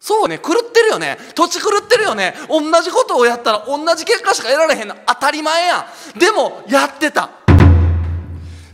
そうね狂ってるよね。土地狂ってるよね。同じことをやったら同じ結果しか得られへんの。当たり前や。んでもやってた。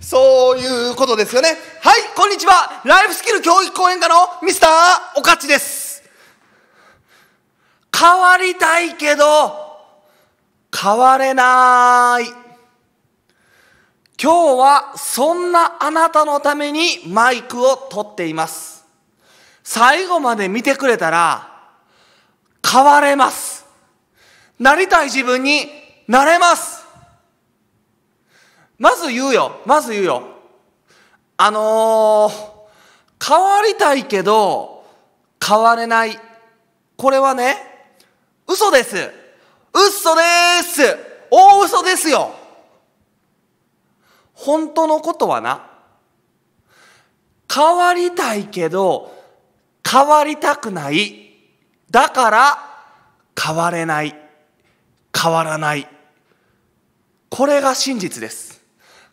そういうことですよね。はいこんにちは。ライフスキル教育講演家のミスターおかちです。変わりたいけど変われない。今日はそんなあなたのためにマイクを取っています最後まで見てくれたら変われます。なりたい自分になれます。まず言うよ。まず言うよ。あのー、変わりたいけど変われない。これはね嘘です。嘘です。大嘘ですよ。本当のことはな。変わりたいけど変わりたくない。だから変われない。変わらない。これが真実です。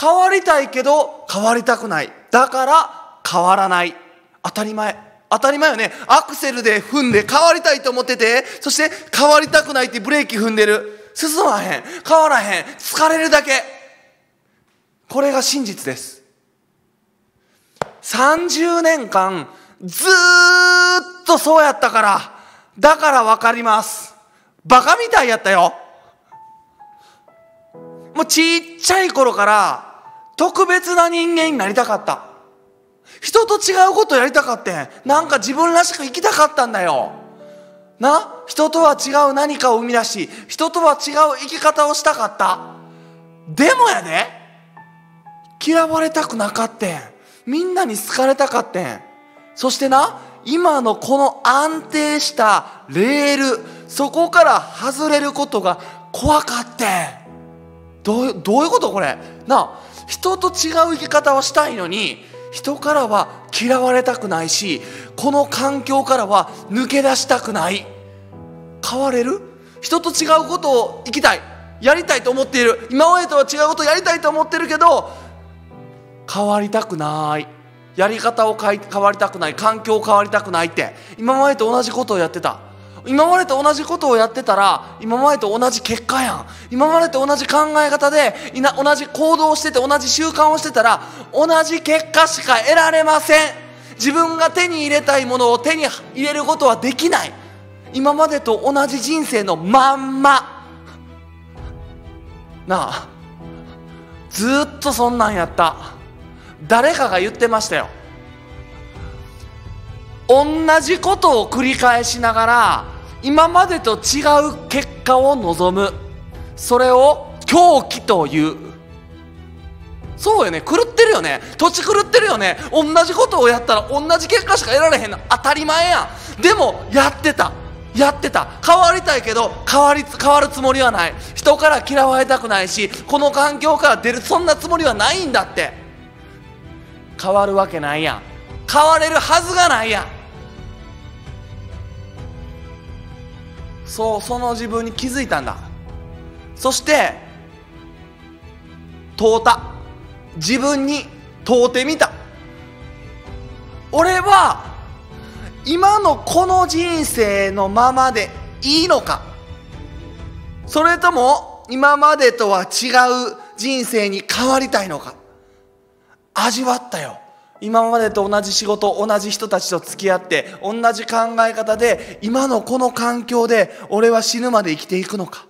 変わりたいけど変わりたくない。だから変わらない。当たり前。当たり前よね。アクセルで踏んで変わりたいと思っててそして変わりたくないってブレーキ踏んでる。進まへん。変わらへん。疲れるだけ。これが真実です。30年間ずーっとそうやったからだから分かります。バカみたいやったよ。もうちっちゃい頃から特別な人間になりたかった。人と違うことやりたかってなんか自分らしく生きたかったんだよ。な？人とは違う何かを生み出し人とは違う生き方をしたかった。でもやで嫌われたくなかってんみんなに好かれたかってんそしてな今のこの安定したレールそこから外れることが怖かってどうどういうことこれ？な人と違う生き方をしたいのに人からは嫌われたくないしこの環境からは抜け出したくない。変われる？人と違うことを生きたいやりたいと思っている。今までとは違うことをやりたいと思ってるけど変わりたくない。やり方を変わりたくない環境を変わりたくないって今までと同じことをやってた。今までと同じことをやってたら今までと同じ結果やん。今までと同じ考え方でいな同じ行動をしてて同じ習慣をしてたら同じ結果しか得られません。自分が手に入れたいものを手に入れることはできない。今までと同じ人生のまんま。なあずっとそんなんやった。誰かが言ってましたよ。同じことを繰り返しながら今までと違う結果を望む。それを狂気という。そうよね。狂ってるよね。土地狂ってるよね。同じことをやったら同じ結果しか得られへんの。当たり前やん。でもやってた。やってた。変わりたいけど変わり変わるつもりはない。人から嫌われたくないしこの環境から出るそんなつもりはないんだって。変わるわけないやん。変われるはずがないやん。そうその自分に気づいたんだ。そして問うた自分に問うてみた。俺は今のこの人生のままでいいのか。それとも今までとは違う人生に変わりたいのか。味わったよ。今までと同じ仕事同じ人たちと付き合って同じ考え方で今のこの環境で俺は死ぬまで生きていくのか。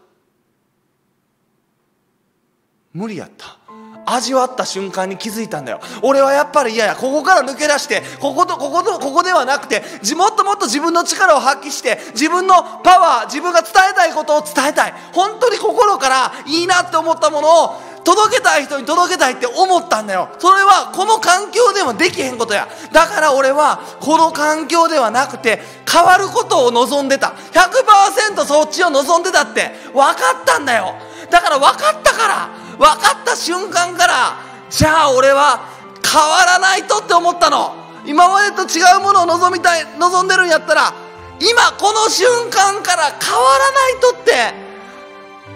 無理やった。味わった瞬間に気づいたんだよ。俺はやっぱり嫌や。ここから抜け出してこことこことここではなくてもっともっと自分の力を発揮して自分のパワー自分が伝えたいことを伝えたい。本当に心からいいなって思ったものを届けたい人に届けたいって思ったんだよ。それはこの環境でもできへんことや。だから俺はこの環境ではなくて変わることを望んでた。100%そっちを望んでたって分かったんだよ。だから分かったから分かった瞬間からじゃあ俺は変わらないとって思ったの。今までと違うものを望みたい望んでるんやったら今この瞬間から変わらないとって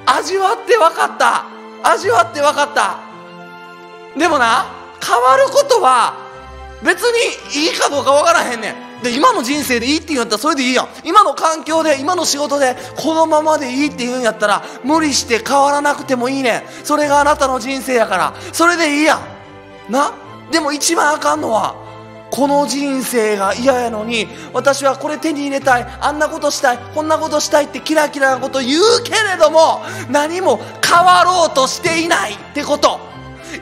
味わって分かった。味わって分かった。でもな変わることは別にいいかどうか分からへんねん。で今の人生でいいって言うんやったらそれでいいやん。今の環境で今の仕事でこのままでいいって言うんやったら無理して変わらなくてもいいねん。それがあなたの人生やから。それでいいやん。な？でも一番あかんのはこの人生が嫌やのに私はこれ手に入れたいあんなことしたいこんなことしたいってキラキラなこと言うけれども何も変わろうとしていないってこと。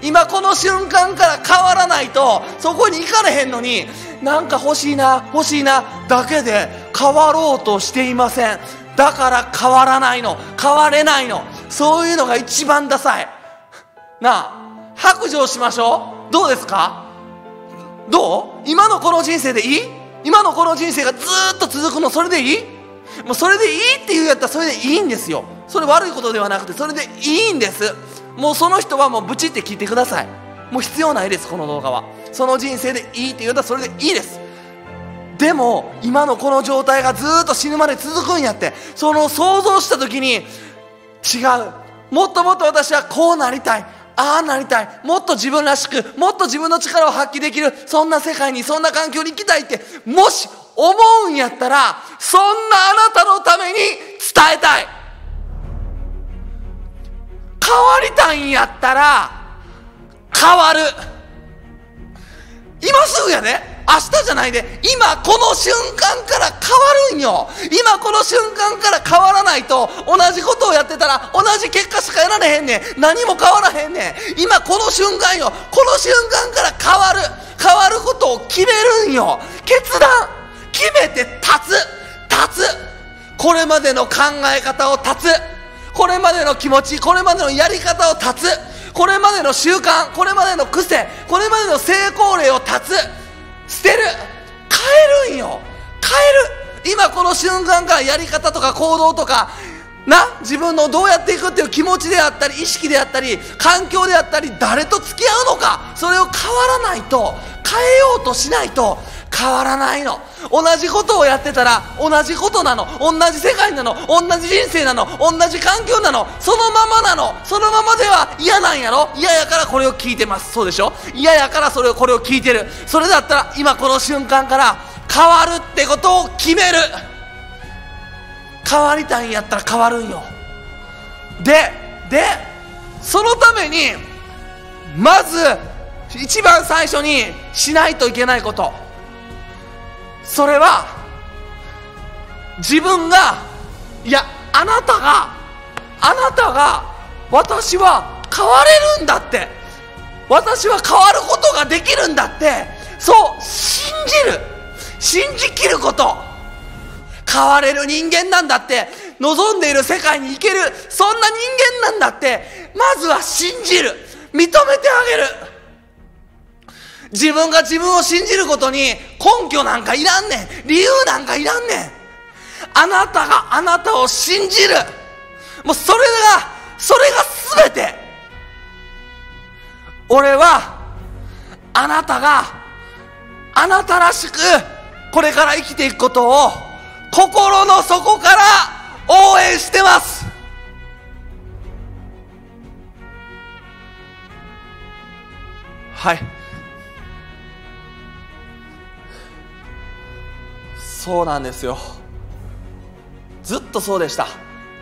今この瞬間から変わらないとそこに行かれへんのになんか欲しいな欲しいなだけで変わろうとしていません。だから変わらないの変われないの。そういうのが一番ダサい。なあ白状しましょう。どうですか？どう？今のこの人生でいい？今のこの人生がずっと続くのそれでいい？もうそれでいいって言うやったらそれでいいんですよ。それ悪いことではなくてそれでいいんです。もうその人はもうブチって聞いてください。もう必要ないですこの動画は。その人生でいいって言うたらそれでいいです。でも今のこの状態がずっと死ぬまで続くんやって。その想像した時に違う。もっともっと私はこうなりたい。ああなりたい。もっと自分らしくもっと自分の力を発揮できるそんな世界にそんな環境に行きたいってもし思うんやったらそんなあなたのために伝えたい。変わりたいんやったら変わる。今すぐやね明日じゃないで今この瞬間から変わるんよ。今この瞬間から変わらないと同じことをやってたら同じ結果しか得られへんねん。何も変わらへんねん。今この瞬間よ。この瞬間から変わる。変わることを決めるんよ。決断。決めて立つ。立つ。これまでの考え方を立つ。これまでの気持ちこれまでのやり方を立つ。これまでの習慣これまでの癖これまでの成功例を立つ。捨てる。変えるんよ。変える。今この瞬間からやり方とか行動とかな自分のどうやっていくっていう気持ちであったり意識であったり環境であったり誰と付き合うのかそれを変わらないと変えようとしないと変わらないの。同じことをやってたら同じことなの。同じ世界なの。同じ人生なの。同じ環境なの。そのままなの。そのままでは嫌なんやろ。嫌やからこれを聞いてます。そうでしょ？嫌やからそれをこれを聞いてる。それだったら今この瞬間から変わるってことを決める。変わりたいんやったら変わるんよ。ででそのためにまず一番最初にしないといけないこと。それは自分がいやあなたがあなたが私は変われるんだって。私は変わることができるんだって。そう信じる。信じきること。変われる人間なんだって。望んでいる世界に行ける。そんな人間なんだって。まずは信じる。認めてあげる。自分が自分を信じることに根拠なんかいらんねん。理由なんかいらんねん。あなたがあなたを信じる。もうそれがそれが全て。俺はあなたがあなたらしくこれから生きていくことを心の底から応援してます。はい。そうなんですよ。ずっとそうでした。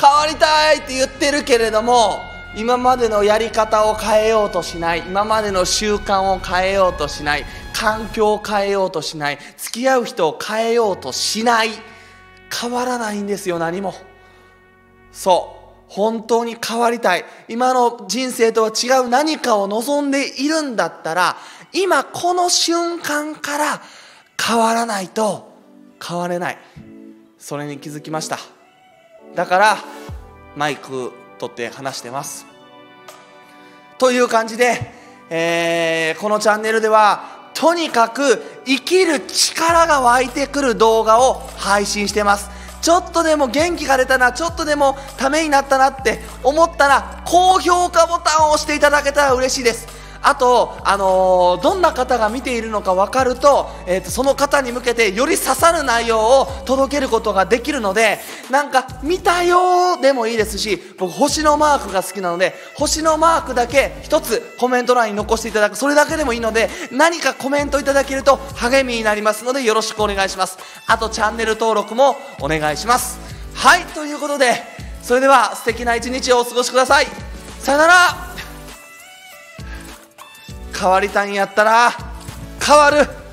変わりたいって言ってるけれども今までのやり方を変えようとしない。今までの習慣を変えようとしない。環境を変えようとしない。付き合う人を変えようとしない。変わらないんですよ何も。そう。本当に変わりたい。今の人生とは違う。何かを望んでいるんだったら今この瞬間から変わらないと変われない。それに気づきました。だからマイク取って話してます。という感じで、えー、このチャンネルではとにかく生きる力が湧いてくる動画を配信してます。ちょっとでも元気が出たなちょっとでもためになったなって思ったら高評価ボタンを押していただけたら嬉しいです。あと、あのーどんな方が見ているのか分かると,、えーとその方に向けてより刺さる内容を届けることができるのでなんか見たよでもいいですし僕星のマークが好きなので星のマークだけ一つコメント欄に残していただくそれだけでもいいので何かコメントいただけると励みになりますのでよろしくお願いします。あとチャンネル登録もお願いします。はいということでそれでは素敵な一日をお過ごしください。さよなら。変わりたいんやったら変わる。